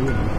Ooh.